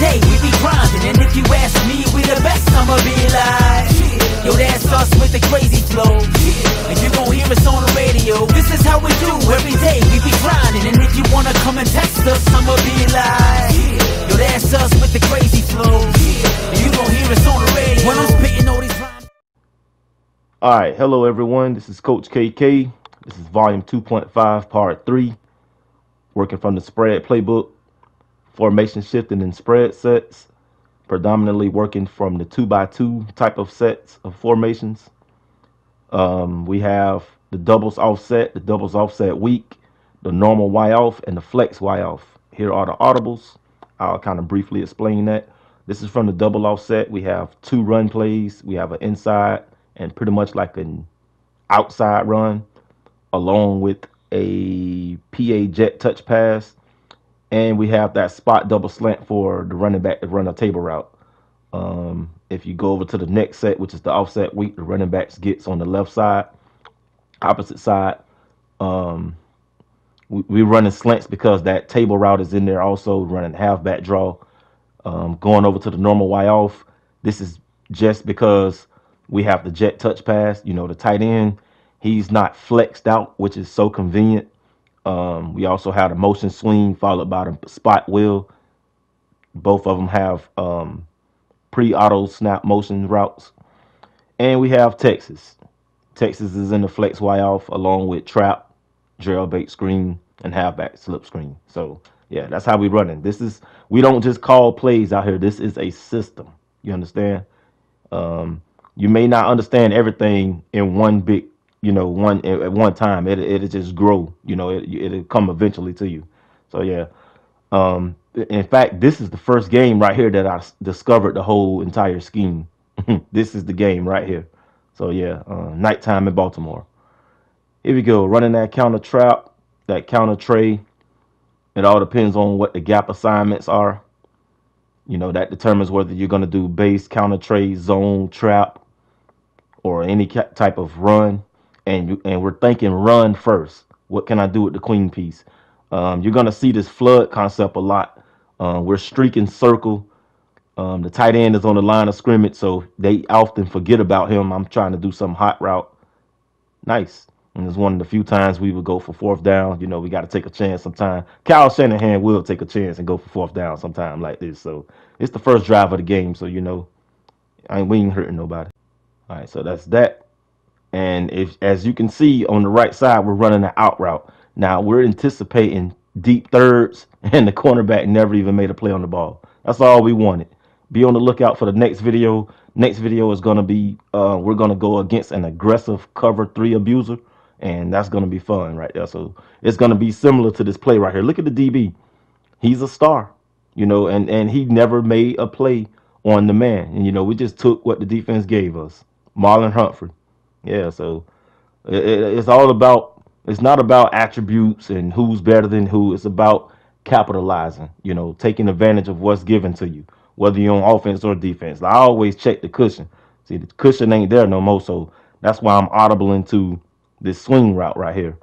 day we be grinding, and if you ask me, we the best. I'ma be yo, that's us with the crazy flow. And you gon' hear us on the radio. This is how we do every day. We be grinding, and if you wanna come and test us, I'ma be yo, that's us with the crazy flow. And you gon' hear us on the radio when I'm spitting all these rhymes. All right, hello everyone. This is Coach KK. This is volume 2.5, part 3. Working from the spread playbook, formation shifting and spread sets. Predominantly working from the 2x2 type of sets of formations. Um, we have the doubles offset, the doubles offset weak, the normal Y off, and the flex Y off. Here are the audibles. I'll kind of briefly explain that. This is from the double offset. We have two run plays. We have an inside and pretty much like an outside run, along with a PA jet touch pass. And we have that spot double slant for the running back to run a table route. Um, if you go over to the next set, which is the offset weak, the running backs gets on the left side, opposite side. Um, we, we running slants because that table route is in there also running halfback draw. Um, going over to the normal Y off. This is just because we have the jet touch pass. You know, the tight end, he's not flexed out, which is so convenient. Um, we also have a motion swing followed by the spot wheel. Both of them have um, pre-auto snap motion routes. And we have Texas. Texas is in the flex Y off along with trap, jailbreak screen, and halfback slip screen. So yeah, that's how we running. This is we don't just call plays out here. This is a system. You understand? Um, you may not understand everything in one big, you know, one at one time. It it'll just grow. You know, it it'll come eventually to you. So yeah. Um, in fact, this is the first game right here that I discovered the whole entire scheme. this is the game right here. So yeah, uh, nighttime in Baltimore. Here we go, running that counter trap, that counter trey. It all depends on what the gap assignments are. You know, that determines whether you're going to do base, counter trey, zone, trap, or any type of run. And you, and we're thinking run first. What can I do with the queen piece? Um, you're going to see this flood concept a lot. Uh, we're streaking circle. Um, the tight end is on the line of scrimmage, so they often forget about him. I'm trying to do some hot route. Nice. And it's one of the few times we would go for fourth down. You know, we got to take a chance sometime. Kyle Shanahan will take a chance and go for fourth down sometime like this. So it's the first drive of the game. So, you know, I ain't, we ain't hurting nobody. All right, so that's that. And if, as you can see on the right side, we're running an out route. Now we're anticipating deep thirds, and the cornerback never even made a play on the ball. That's all we wanted. Be on the lookout for the next video. Next video is gonna be uh, we're gonna go against an aggressive cover three abuser, and that's gonna be fun right there. So it's gonna be similar to this play right here. Look at the DB. He's a star, you know, and and he never made a play on the man. And you know, we just took what the defense gave us. Marlon Humphrey. Yeah, so it, it- it's all about it's not about attributes and who's better than who. It's about capitalizing, you know, taking advantage of what's given to you, whether you're on offense or defense. I always check the cushion. See, the cushion ain't there no more, so that's why I'm audible into this swing route right here.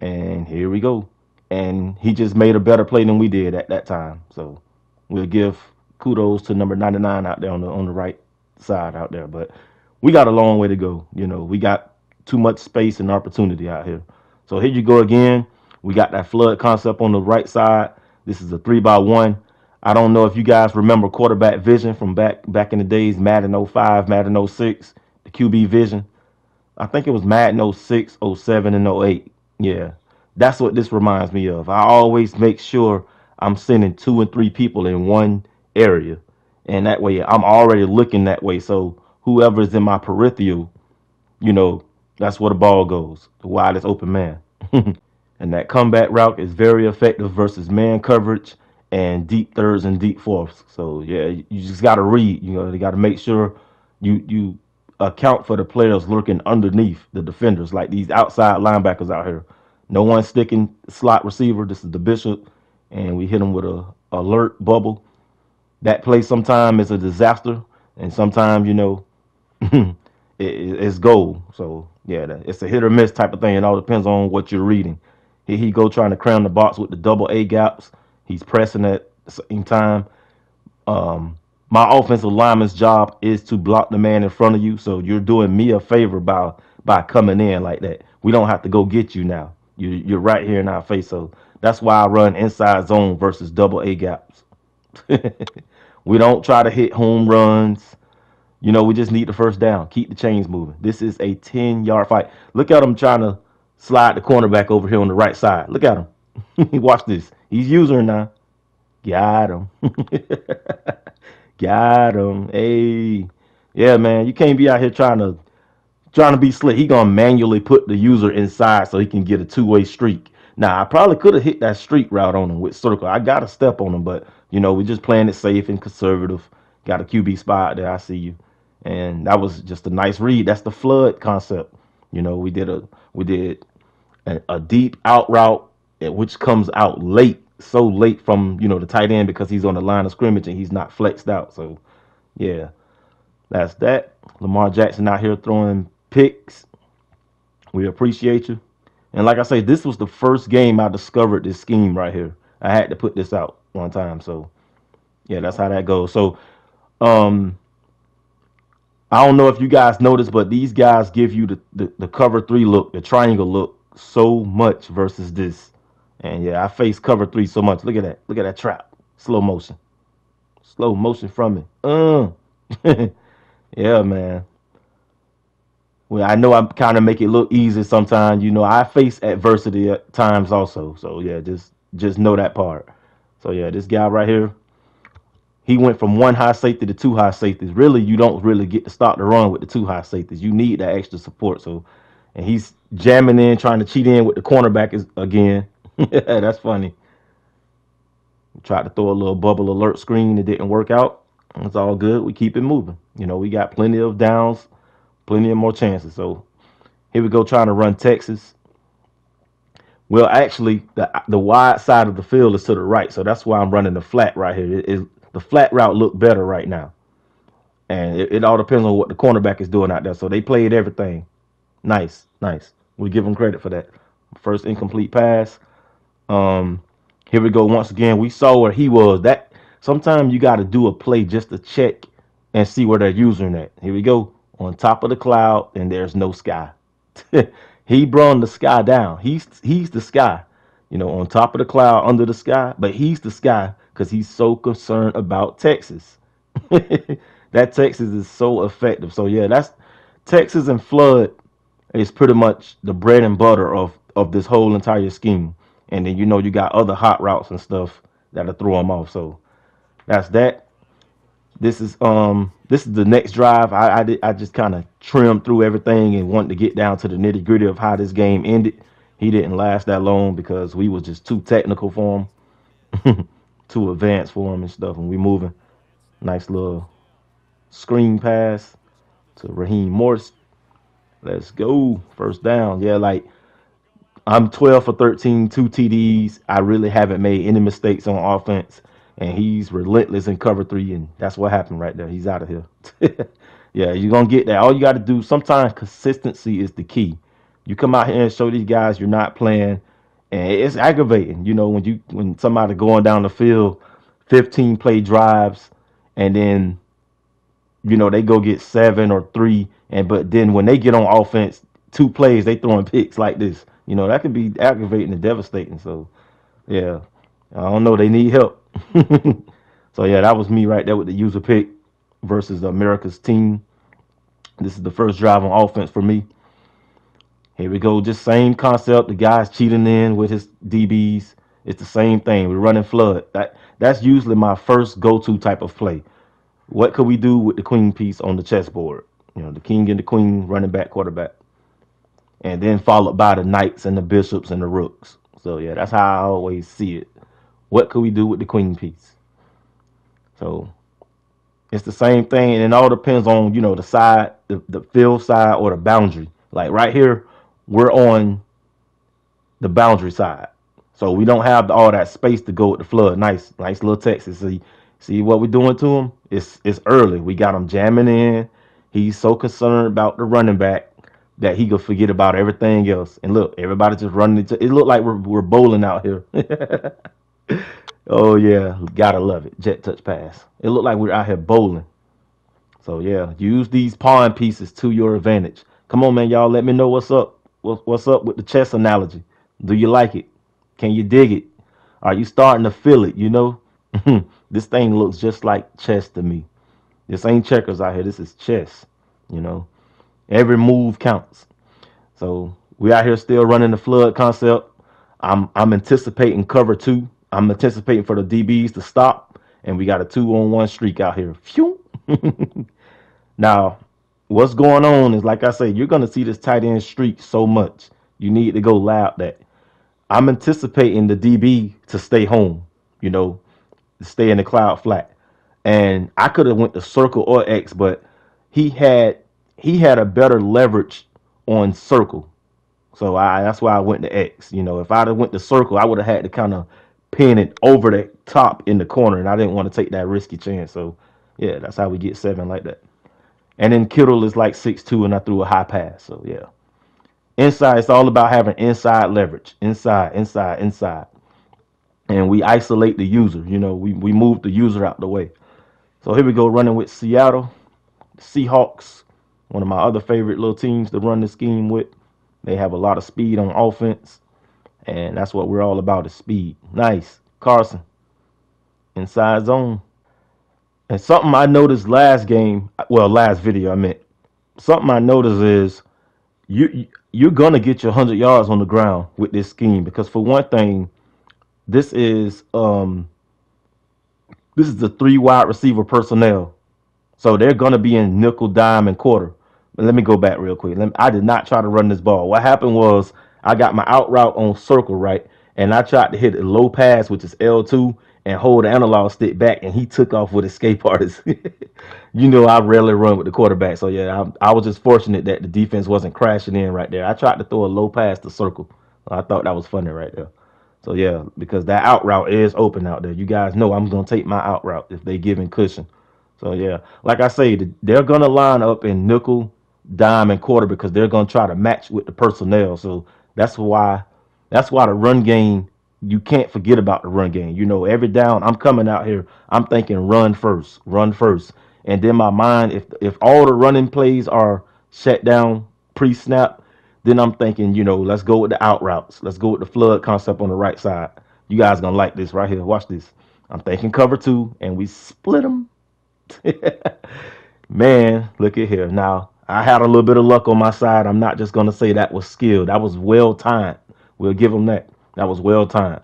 And here we go. And he just made a better play than we did at that time. So we'll give kudos to number 99 out there on the on the right side out there. But we got a long way to go. You know, we got too much space and opportunity out here. So here you go again. We got that flood concept on the right side. This is a three by one. I don't know if you guys remember quarterback vision from back back in the days, Madden 05, Madden 06, the QB vision. I think it was Madden 06, 07, and 08. Yeah, that's what this reminds me of. I always make sure I'm sending two and three people in one area, and that way I'm already looking that way. So whoever's in my peripheral, you know, that's where the ball goes, the widest open man. and that comeback route is very effective versus man coverage and deep thirds and deep fourths. So yeah, you just got to read. You know, you got to make sure you you account for the players lurking underneath the defenders, like these outside linebackers out here. No one sticking slot receiver. This is the bishop, and we hit him with a alert bubble. That play sometimes is a disaster, and sometimes you know it, it- it's gold. So yeah, it's a hit or miss type of thing. It all depends on what you're reading. Here he go trying to crown the box with the double A gaps. He's pressing at the same time. Um, my offensive lineman's job is to block the man in front of you. So you're doing me a favor by by coming in like that. We don't have to go get you now. You you're right here in our face. So that's why I run inside zone versus double A gaps. we don't try to hit home runs. You know, we just need the first down. Keep the chains moving. This is a 10 yard fight. Look at him trying to slide the cornerback over here on the right side. Look at him. Watch this. He's using now. Got him. Got him. Hey. Yeah, man. You can't be out here trying to trying to be slick. He gonna manually put the user inside so he can get a two-way streak. Now I probably could have hit that streak route on him with circle. I got a step on him, but you know, we just playing it safe and conservative. Got a QB spot there. I see you. And that was just a nice read. That's the flood concept. You know, we did a we did a, a deep out route, eh, which comes out late so late from you know the tight end because he's on the line of scrimmage and he's not flexed out. So yeah, that's that. Lamar Jackson out here throwing picks. We appreciate you. And like I say, this was the first game I discovered this scheme right here. I had to put this out one time. So yeah, that's how that goes. So um I don't know if you guys noticed, but these guys give you the, the, the cover three look, the triangle look so much versus this. And yeah, I face cover three so much. Look at that. Look at that trap. Slow motion. Slow motion from it. Uh. yeah, man. Well, I know I kind of make it look easy sometimes. You know, I face adversity at times also. So yeah, just just know that part. So yeah, this guy right here, he went from one high safety to two high safeties. Really, you don't really get to start the run with the two high safeties. You need that extra support. So, and he's jamming in, trying to cheat in with the cornerback is again. That's funny. Tried to throw a little bubble alert screen. It didn't work out. It's all good. We keep it moving. You know, we got plenty of downs, plenty of more chances. So here we go trying to run Texas. Well, actually, the the wide side of the field is to the right, so that's why I'm running the flat right here. It, it, the flat route look better right now, and it, it all depends on what the cornerback is doing out there. So they played everything. Nice, nice. We give them credit for that. First incomplete pass. Um, here we go once again. We saw where he was. That sometimes you got to do a play just to check and see where they're using that. Here we go on top of the cloud, and there's no sky. he brought the sky down. He's he's the sky, you know, on top of the cloud, under the sky. But he's the sky because he's so concerned about Texas. that Texas is so effective. So yeah, that's Texas and flood is pretty much the bread and butter of of this whole entire scheme and then you know you got other hot routes and stuff that'll throw them off. So that's that. This is um this is the next drive. I I, did, I just kind of trimmed through everything and wanted to get down to the nitty gritty of how this game ended. He didn't last that long because we was just too technical for him, too advanced for him and stuff. And we moving. Nice little screen pass to Raheem Mostert. Let's go. First down. Yeah, like I'm 12 for 13, two TDs. I really haven't made any mistakes on offense, and he's relentless in cover three, and that's what happened right there. He's out of here. yeah, you're gonna get that. All you got to do sometimes consistency is the key. You come out here and show these guys you're not playing, and it's aggravating. You know when you when somebody going down the field, 15 play drives, and then you know they go get seven or three, and but then when they get on offense, two plays they throwing picks like this you know, that can be aggravating and devastating. So, yeah, I don't know. They need help. so, yeah, that was me right there with the user pick versus America's team. This is the first drive on offense for me. Here we go. Just same concept. The guy's cheating in with his DBs. It's the same thing. We're running flood. That that's usually my first go-to type of play. What could we do with the queen piece on the chessboard? You know, the king and the queen, running back, quarterback and then followed by the knights and the bishops and the rooks. So yeah, that's how I always see it. What could we do with the queen piece? So it's the same thing, and it all depends on you know the side, the, the field side or the boundary. Like right here, we're on the boundary side, so we don't have all that space to go with the flood. Nice, nice little Texas. See, see what we're doing to him? It's it's early. We got him jamming in. He's so concerned about the running back that he could forget about everything else. And look, everybody just running into it. Looked like we're we're bowling out here. oh yeah, gotta love it. Jet touch pass. It looked like we are out here bowling. So yeah, use these pawn pieces to your advantage. Come on, man, y'all. Let me know what's up. What's up with the chess analogy? Do you like it? Can you dig it? Are you starting to feel it? You know, this thing looks just like chess to me. This ain't checkers out here. This is chess. You know, every move counts. So we out here still running the flood concept. I'm I'm anticipating cover two. I'm anticipating for the DBs to stop, and we got a two on one streak out here. Phew. now, what's going on is like I say, you're gonna see this tight end streak so much. You need to go loud that I'm anticipating the DB to stay home, you know, stay in the cloud flat. And I could have went to circle or X, but he had he had a better leverage on circle. So I that's why I went to X. You know, if I'd have went to circle, I would have had to kind of pin it over the top in the corner, and I didn't want to take that risky chance. So yeah, that's how we get seven like that. And then Kittle is like six two, and I threw a high pass. So yeah. Inside, it's all about having inside leverage. Inside, inside, inside. And we isolate the user. You know, we, we move the user out the way. So here we go, running with Seattle. Seahawks, one of my other favorite little teams to run the scheme with. They have a lot of speed on offense. And that's what we're all about is speed. Nice. Carson. Inside zone. And something I noticed last game, well, last video I meant, something I noticed is you you're gonna get your hundred yards on the ground with this scheme because for one thing, this is um this is the three wide receiver personnel, so they're gonna be in nickel, dime, and quarter. But let me go back real quick. Me, I did not try to run this ball. What happened was I got my out route on circle right, and I tried to hit a low pass, which is L two, and hold the analog stick back, and he took off with escape artist. you know, I rarely run with the quarterback, so yeah, I, I, was just fortunate that the defense wasn't crashing in right there. I tried to throw a low pass to circle. I thought that was funny right there. So yeah, because that out route is open out there. You guys know I'm gonna take my out route if they giving cushion. So yeah, like I say, they're gonna line up in nickel, dime, and quarter because they're gonna try to match with the personnel. So that's why that's why the run game you can't forget about the run game. You know, every down I'm coming out here, I'm thinking run first, run first. And then my mind, if if all the running plays are shut down pre-snap, then I'm thinking, you know, let's go with the out routes. Let's go with the flood concept on the right side. You guys gonna like this right here. Watch this. I'm thinking cover two, and we split them. Man, look at here. Now I had a little bit of luck on my side. I'm not just gonna say that was skill. That was well timed. We'll give them that. That was well timed.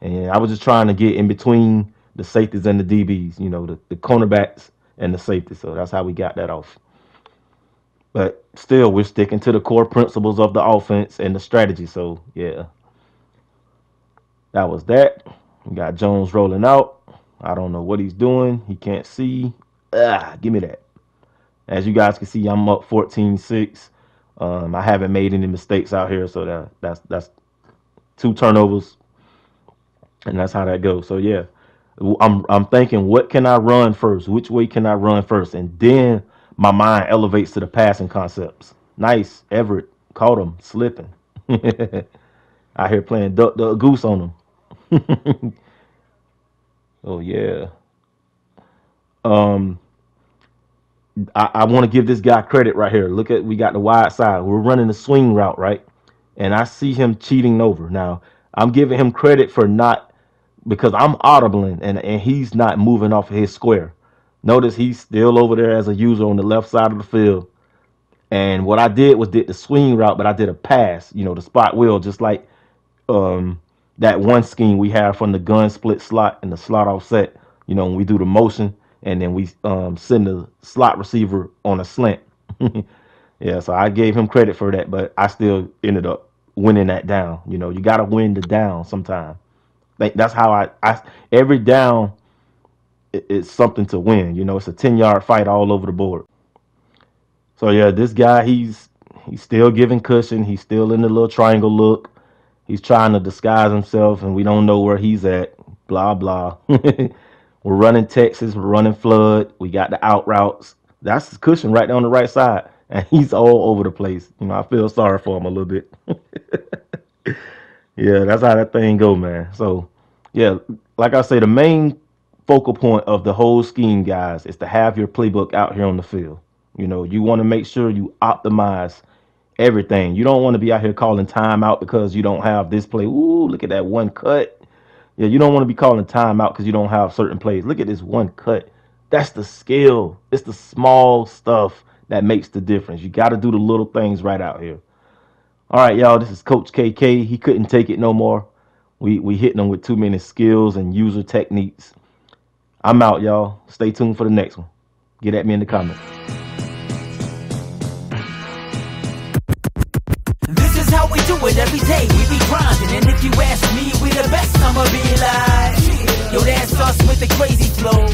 And I was just trying to get in between the safeties and the DBs, you know, the, the cornerbacks and the safety. So that's how we got that off. But still, we're sticking to the core principles of the offense and the strategy. So, yeah. That was that. We got Jones rolling out. I don't know what he's doing. He can't see. Ah, give me that. As you guys can see, I'm up 14-6. Um, I haven't made any mistakes out here, so that that's that's two turnovers, and that's how that goes. So yeah, I'm I'm thinking, what can I run first? Which way can I run first? And then my mind elevates to the passing concepts. Nice, Everett caught him slipping. Out here playing duck duck goose on him. oh yeah. Um. I, I want to give this guy credit right here. Look at we got the wide side. We're running the swing route, right? And I see him cheating over. Now, I'm giving him credit for not because I'm audibling and, and he's not moving off of his square. Notice he's still over there as a user on the left side of the field. And what I did was did the swing route, but I did a pass, you know, the spot wheel, just like um, that one scheme we have from the gun split slot and the slot offset. You know, when we do the motion and then we um, send the slot receiver on a slant. yeah, so I gave him credit for that, but I still ended up winning that down. You know, you got to win the down sometime. That's how I, I every down it's something to win. You know, it's a 10 yard fight all over the board. So yeah, this guy, he's he's still giving cushion. He's still in the little triangle look. He's trying to disguise himself, and we don't know where he's at. Blah blah. we're running Texas. We're running flood. We got the out routes. That's the cushion right there on the right side and he's all over the place. You know, I feel sorry for him a little bit. yeah, that's how that thing go, man. So Yeah, like I say, the main focal point of the whole scheme, guys, is to have your playbook out here on the field. You know, you want to make sure you optimize everything. You don't want to be out here calling timeout because you don't have this play. Ooh, look at that one cut. Yeah, you don't want to be calling timeout because you don't have certain plays. Look at this one cut. That's the skill. It's the small stuff that makes the difference. You got to do the little things right out here. All right, y'all. This is Coach KK. He couldn't take it no more. We we hitting him with too many skills and user techniques. I'm out, y'all. Stay tuned for the next one. Get at me in the comments. This is how we do it every day. We be grinding, and if you ask me, we the best. I'ma be like, Yo, that's us with the crazy flow.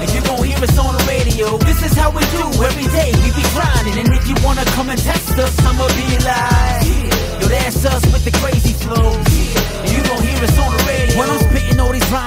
And you gon' hear us on the radio. This is how we do every day. We be grinding. And if you wanna come and test us, I'ma be live. Yo, that's us with the crazy flow. And you gon' hear us on the radio. When I'm spitting all these rhymes.